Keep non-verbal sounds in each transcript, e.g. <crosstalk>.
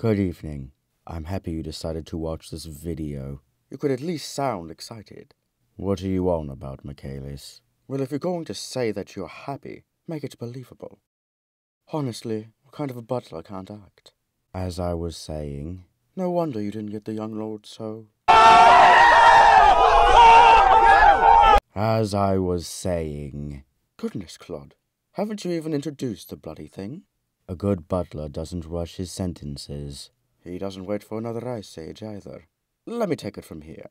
Good evening. I'm happy you decided to watch this video. You could at least sound excited. What are you on about, Michaelis? Well, if you're going to say that you're happy, make it believable. Honestly, what kind of a butler can't act? As I was saying, No wonder you didn't get the young lord so. as I was saying, Goodness, Claude. Haven't you even introduced the bloody thing? A good butler doesn't rush his sentences. He doesn't wait for another ice age either. Let me take it from here.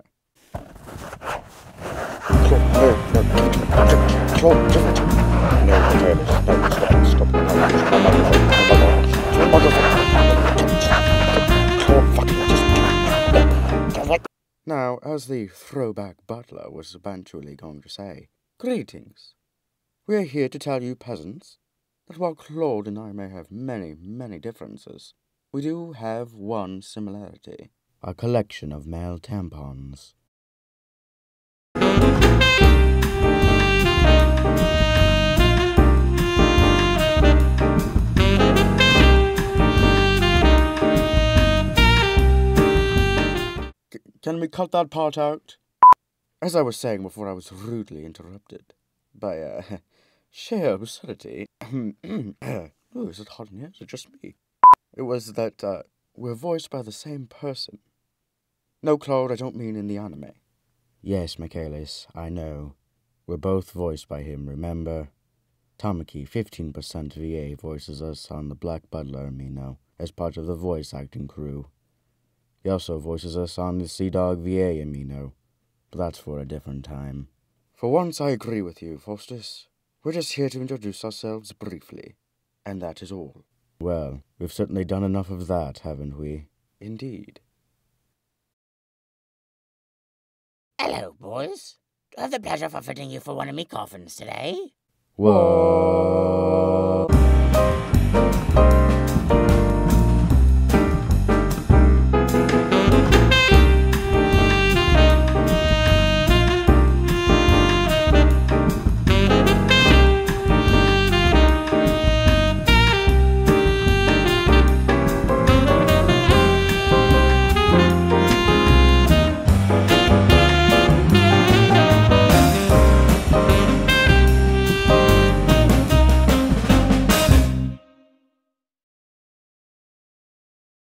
Now, as the throwback butler was eventually going to say, Greetings. We are here to tell you peasants that while Claude and I may have many, many differences, we do have one similarity. A collection of male tampons. Can we cut that part out? As I was saying before, I was rudely interrupted by uh, sheer absurdity. <clears throat> oh, is it hot in here? Is it just me? It was that uh, we're voiced by the same person. No, Claude, I don't mean in the anime. Yes, Michaelis, I know. We're both voiced by him, remember? Tamaki, 15% VA, voices us on The Black Butler, Amino, as part of the voice acting crew. He also voices us on the CDawgVA, Amino, but that's for a different time. For once, I agree with you, Faustus. We're just here to introduce ourselves briefly, and that is all. Well, we've certainly done enough of that, haven't we? Indeed. Hello, boys. Do I have the pleasure of fitting you for one of me coffins today? Whoa!